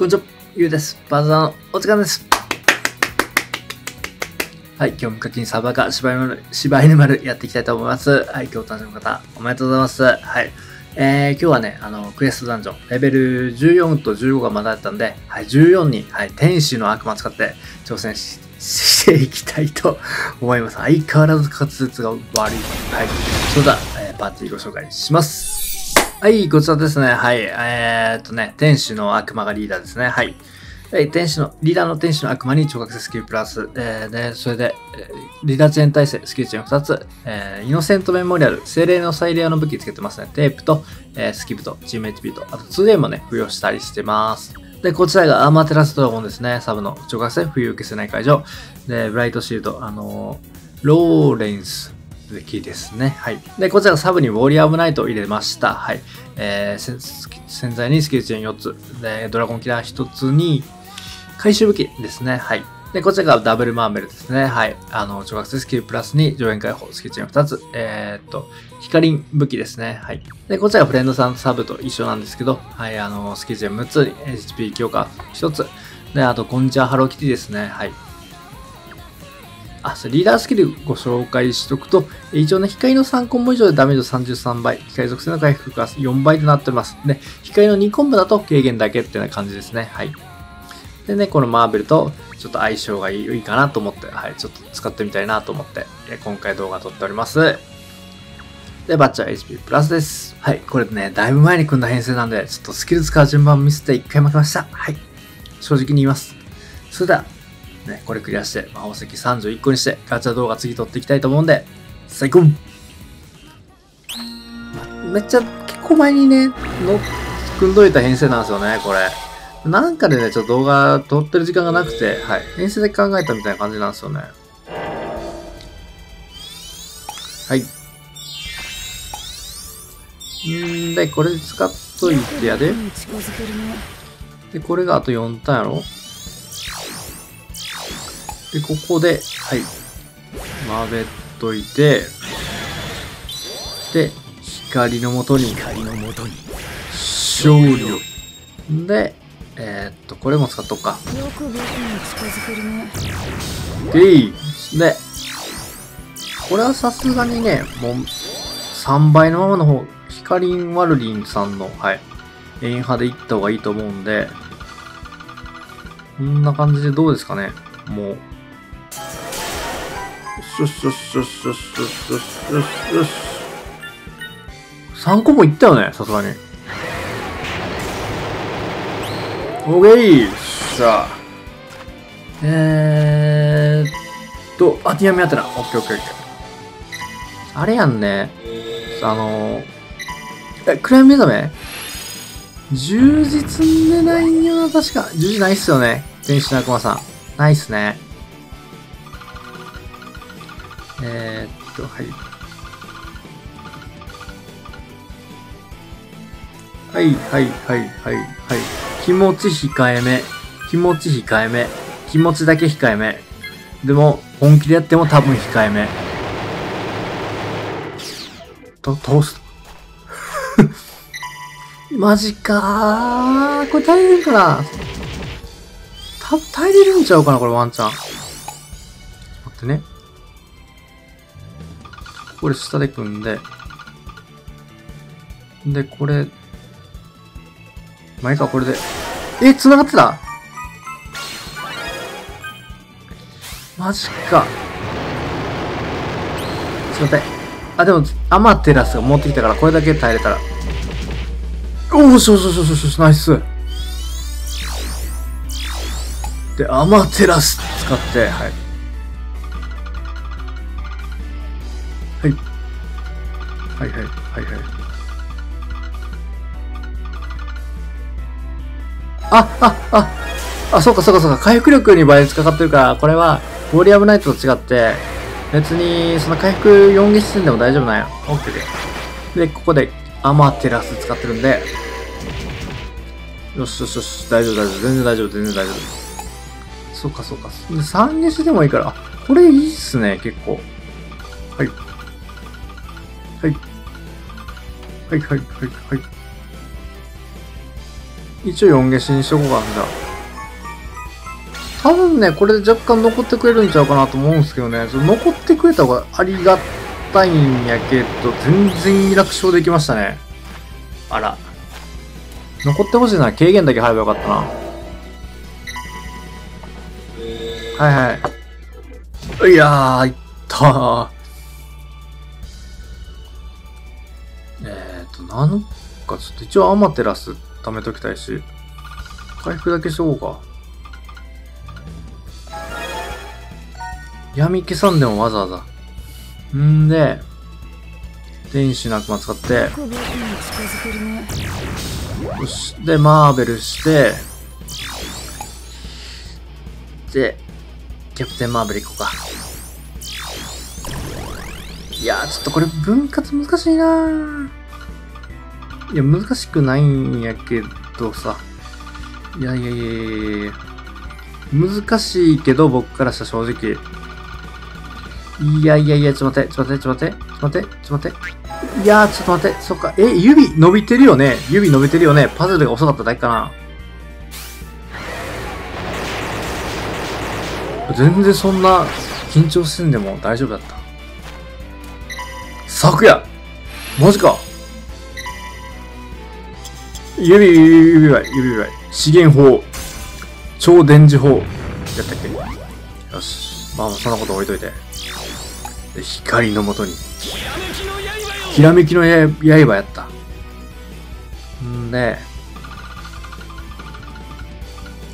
こんにちは、ゆうです。バザーのお時間です。はい、今日も課金サバカ柴犬丸、柴犬丸やっていきたいと思います。はい、今日お誕生日の方、おめでとうございます。はい。えー、今日はね、あの、クエストダンジョン、レベル14と15がまだあったんで、はい、14に、はい、天使の悪魔使って挑戦ししていきたいと思います。相変わらず滑舌が悪い。はい。それでは、えー、パーティーご紹介します。はい、こちらですね。はい。えー、っとね、天使の悪魔がリーダーですね。はい。はい、天使の、リーダーの天使の悪魔に超覚醒スキルプラス、えー、で、それで、えー、離脱円耐性、スキルチェーン2つ、えー、イノセントメモリアル、精霊の最レアの武器つけてますね。テープと、えー、スキブと、チーム HP と、あと 2D もね、付与したりしてます。で、こちらがアーマーテラスドラゴンですね。サブの超覚醒、冬受けせない解除。で、ブライトシールド、あのー、ローレンス、武器ですね。はい。で、こちらサブにウォリアー・オブ・ナイトを入れました。はい。えー、潜在にスキルチェーン4つ。で、ドラゴンキラー1つに、回収武器ですね。はい。で、こちらがダブルマーメルですね。はい。あの、超学生スキルプラスに上演解放、スキルチェーン2つ。えー、っと、光武器ですね。はい。で、こちらがフレンドさんサブと一緒なんですけど、はい。あの、スキルチェーン6つに HP 強化1つ。で、あと、コンチャーハローキティですね。はい。あ、それリーダースキルご紹介しとくと、一応ね、光の3コンボ以上でダメージを33倍、光属性の回復が4倍となっております。で、光の2コンボだと軽減だけっていうような感じですね。はい。でね、このマーベルとちょっと相性がいいかなと思って、はい、ちょっと使ってみたいなと思って、今回動画撮っております。で、バッチは HP プラスです。はい、これね、だいぶ前に組んだ編成なんで、ちょっとスキル使う順番ミスって1回負けました。はい。正直に言います。それでは、ね、これクリアして、魔法石31個にして、ガチャ動画次撮っていきたいと思うんで、最高めっちゃ、結構前にね、の、組んどいた編成なんですよね、これ。なんかでね、ちょっと動画撮ってる時間がなくて、はい。編成で考えたみたいな感じなんですよね。はい。んで、これ使っといてやで。で、これがあと4ターンやろ？で、ここで、はい。まべっといて、で、光のもとに、光のもとに勝利を。で、えー、っと、これも使っとくか。よく僕に近づけるねでいで、これはさすがにね、もう、3倍のままの方、ヒカリン・ワルリンさんの、はい、円派でいった方がいいと思うんで、こんな感じでどうですかねもう。よしよしよしよしよしよしよしよし。3個もいったよね、さすがに。オーケーしゃあ。えーっと、あ、ティアミアテナ。オッケーオッケーオッケー。あれやんね。あのー、え、暗闇目覚め？充実でないよな、確か。充実ないっすよね。天使の悪魔さん。ないっすね。えー、っと、はい。はい、はい、はい、はい、はい。気持ち控えめ。気持ち控えめ。気持ちだけ控えめ。でも、本気でやっても多分控えめ。と、通す。マジかー。これ耐えれるかな、耐えれるんちゃうかなこれワンチャン。待ってね。これ下で組んで。で、これ。前か、これで。え、繋がってた？マジか。ちょっと待って。あ、でも、アマテラスが持ってきたから、これだけ耐えれたら。おおしよしよしよしよし、ナイス。で、アマテラス使って、はい。はいはい、はいはい。あ、あ、あ、あ、そうかそうかそうか。回復力に倍率かかってるから、これは、ウォリアムナイトと違って、別に、その回復4撃戦でも大丈夫なんや。オッケーで。で、ここで、アマテラス使ってるんで、よしよしよし、大丈夫大丈夫。全然大丈夫、全然大丈夫。そうかそうか。で、3撃でもいいから、あ、これいいっすね、結構。はい。はい。はいはいはいはい。一応4消しにしとこうかな、じゃあ。多分ね、これで若干残ってくれるんちゃうかなと思うんですけどね、その残ってくれた方がありがたいんやけど、全然楽勝できましたね。あら。残ってほしいな。軽減だけ入ればよかったな。はいはい。いやー、いったー。えーと、なんかちょっと一応アマテラス貯めときたいし、回復だけしとこうか。闇消さんでもわざわざ。んで、天使の悪魔使って、よく僕に近づけるねよし。で、マーベルして、で、キャプテンマーベル行こうか。いやー、ちょっとこれ分割難しいなーいや、難しくないんやけどさ。いやいやいやいや難しいけど、僕からしたら正直。いやいやいや、ちょっと待って、ちょっと待って、ちょっと待って、ちょっと待って、いやー、ちょっと待って、そっか。え、指伸びてるよね指伸びてるよねパズルが遅かっただけかな全然そんな緊張せんでも大丈夫だった。昨夜マジか指、指輪、指輪、資源法、超電磁法、やったっけ？よし。まあそんなこと置いといて。光のもとに。ひらめきの刃やった。んで、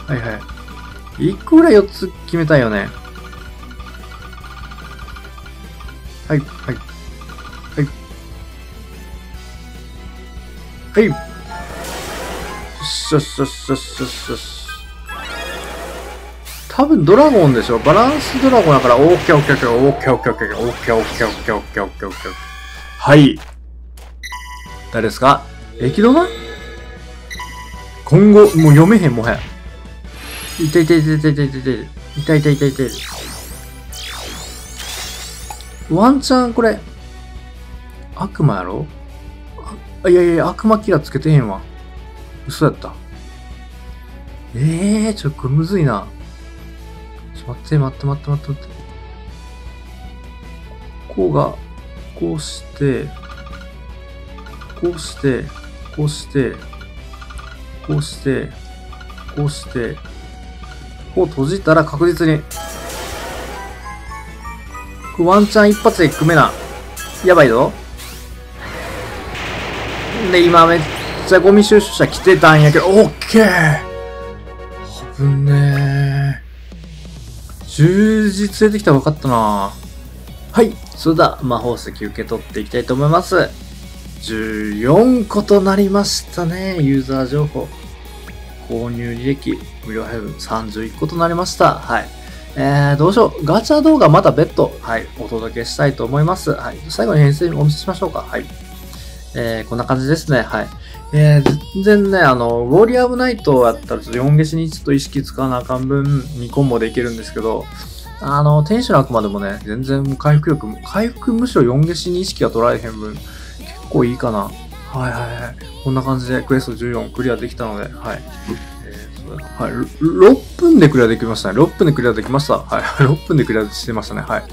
はいはい。いくら4つ決めたいよね？はい。はい。はい。よしよしよしよしよしよし。多分ドラゴンでしょ？バランスドラゴンだから、オーケーオーケーオーケーオーケーオーケーオーケーオーケーオーケーオーケーオーケーオーケーオーケーはい。誰ですか？駅ドナ今後、もう読めへん、もはや。い痛い痛い痛い痛い痛い痛い痛い痛い痛い痛いワンチャン、これ、悪魔やろ？あ、いやいや、悪魔キラーつけてへんわ。嘘やった。ええー、ちょ、これむずいな。ちょ、待って、待って、待って、待って、待って。こうが、こうして、こうして、こうして、こうして、こうして、こう閉じたら確実に。ワンチャン一発で組めな。やばいぞ。で、今めっちゃゴミ収集車来てたんやけど、オッケー危ねー。十字連れてきたら分かったなはい。それでは魔法石受け取っていきたいと思います。14個となりましたね。ユーザー情報。購入履歴、無料配分31個となりました。はい。えー、どうしよう。ガチャ動画また別途、はい、お届けしたいと思います。はい。最後に編成お見せしましょうか。はい。えー、こんな感じですね。はい。えー、全然ね、あの、ウォーリアー・ブ・ナイトやったらちょっと4消しにちょっと意識使わなあかん分、2コンボできるんですけど、あの、天使の悪魔でもね、全然回復力、回復むしろ4消しに意識が取られへん分、結構いいかな。はいはいはい。こんな感じでクエスト14クリアできたので、はい。はい、6分でクリアできましたね。6分でクリアできました。はい。6分でクリアしてましたね。はい。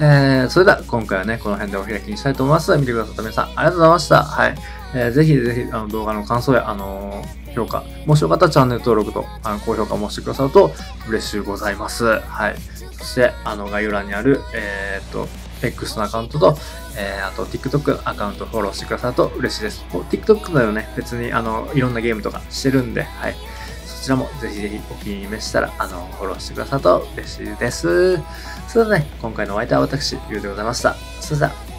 えー、それでは今回はね、この辺でお開きにしたいと思います。見てくださった皆さん、ありがとうございました。はい。えー、ぜひぜひ、あの、動画の感想や、あのー評価、もしよかったらチャンネル登録と、あの、高評価もしてくださると嬉しゅうございます。はい。そして、あの、概要欄にある、えーっと、X のアカウントと、えー、あと TikTok アカウントフォローしてくださると嬉しいです。TikTok だよね、別に、あの、いろんなゲームとかしてるんで、はい。ちらもぜひぜひお気に召したら、あの、フォローしてくださると嬉しいです。それではね、今回のお相手は私、ゆうでございました。それでは、